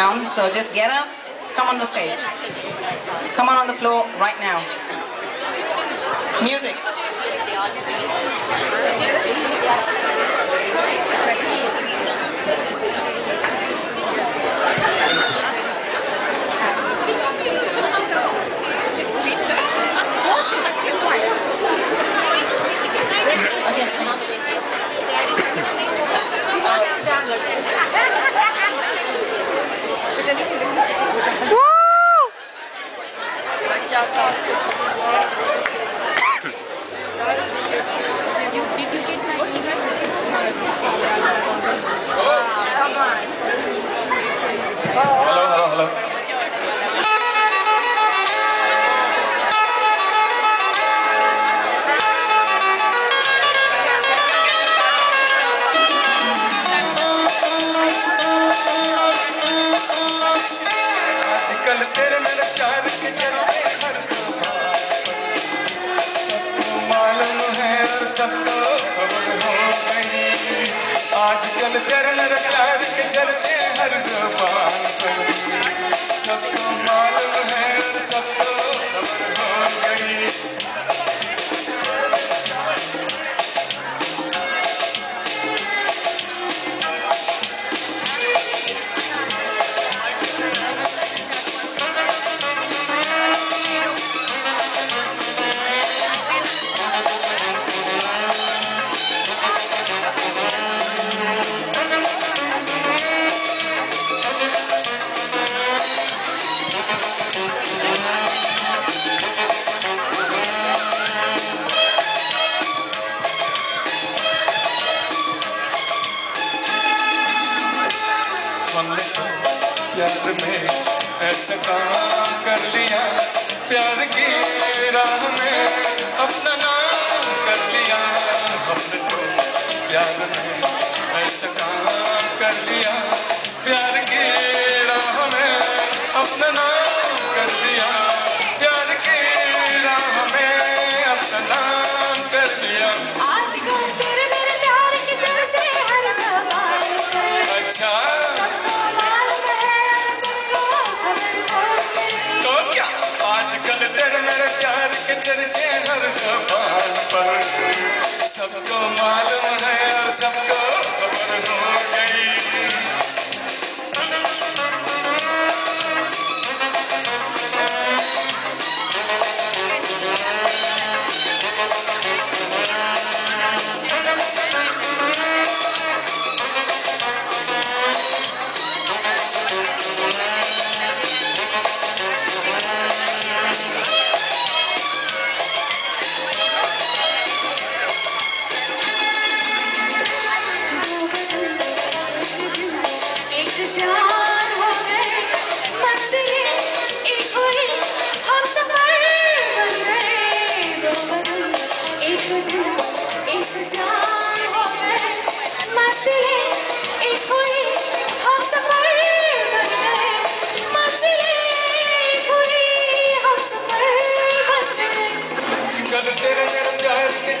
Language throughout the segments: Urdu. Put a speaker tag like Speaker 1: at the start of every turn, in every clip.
Speaker 1: So just get up, come on the stage. Come on on the floor right now. Music.
Speaker 2: کل تیرے میرا کے چلتے ہر سب کو معلوم ہے اور سب کو خبر ہو گئی آج کل تیرے میرا کے چلتے ہر زبان پر سب کو وقت میں ایسا کام کر لیا، پیار کی راہ میں اپنا نام کر لیا۔ ہم نے پیار میں ایسا کام کے چرچے ہر زبان پر سب کو معلوم ہے اور سب کو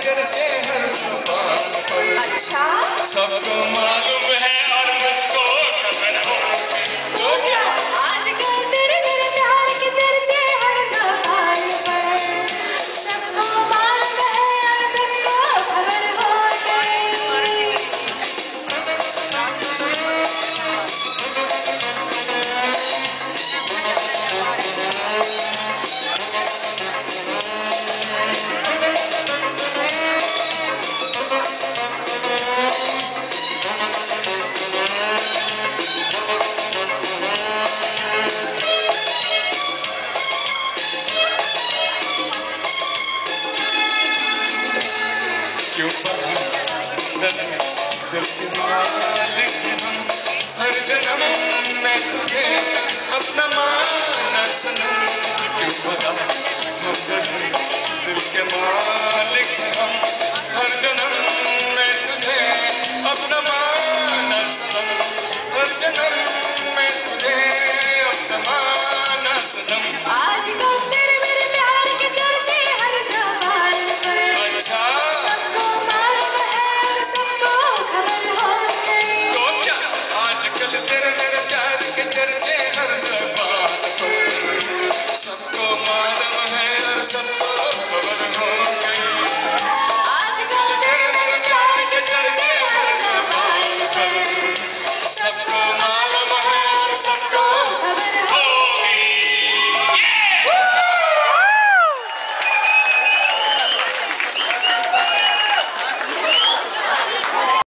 Speaker 2: کرتے ہیں زبان اچھا؟ سب کو مار دل کے میں تجھے مالک